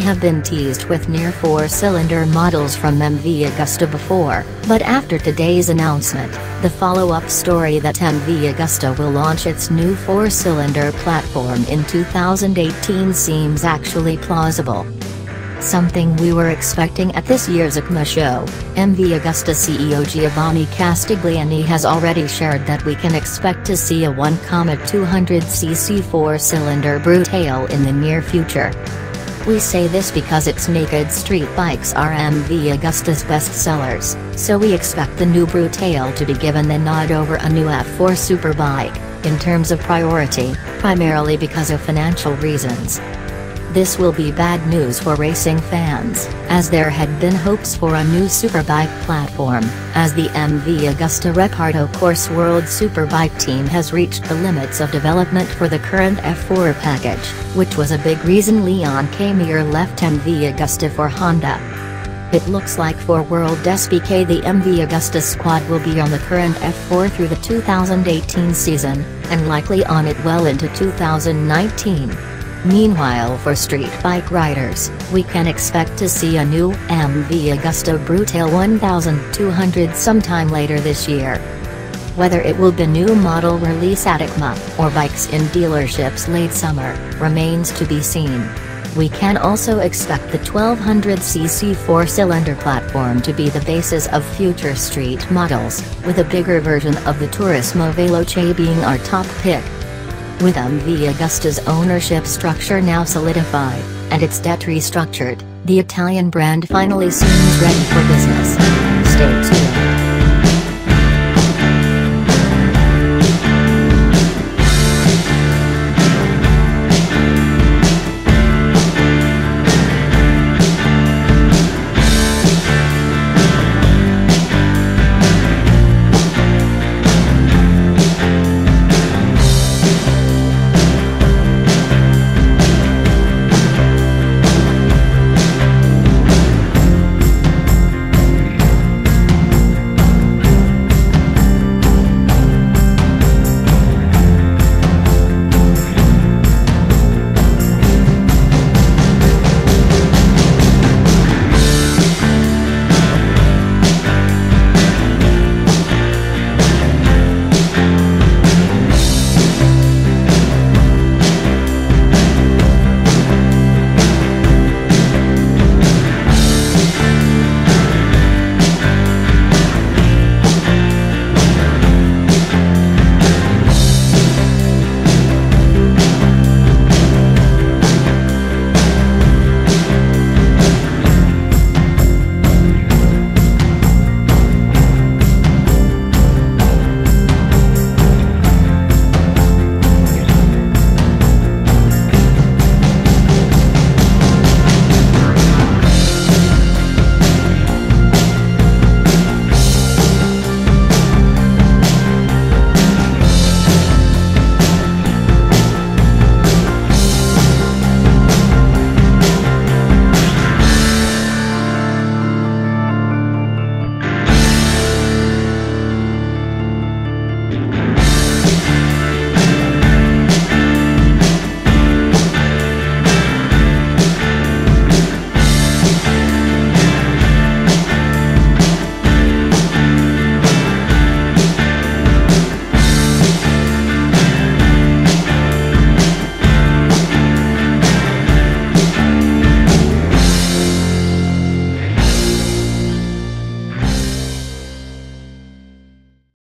have been teased with near four-cylinder models from MV Agusta before, but after today's announcement, the follow-up story that MV Agusta will launch its new four-cylinder platform in 2018 seems actually plausible. Something we were expecting at this year's EICMA show, MV Agusta CEO Giovanni Castiglioni has already shared that we can expect to see a 1,200cc four-cylinder Brutale in the near future. We say this because its naked street bikes are MV Agusta's best sellers, so we expect the new Brutale to be given the nod over a new F4 superbike, in terms of priority, primarily because of financial reasons. This will be bad news for racing fans, as there had been hopes for a new superbike platform, as the MV Agusta Reparto Corse World Superbike team has reached the limits of development for the current F4 package, which was a big reason Leon Camier left MV Agusta for Honda. It looks like for World SBK the MV Agusta squad will be on the current F4 through the 2018 season, and likely on it well into 2019. Meanwhile for street bike riders, we can expect to see a new MV Agusta Brutale 1200 sometime later this year. Whether it will be new model release at EICMA, or bikes in dealerships late summer, remains to be seen. We can also expect the 1200cc four-cylinder platform to be the basis of future street models, with a bigger version of the Turismo Veloce being our top pick. With MV Agusta's ownership structure now solidified, and its debt restructured, the Italian brand finally seems ready for business. Stay tuned.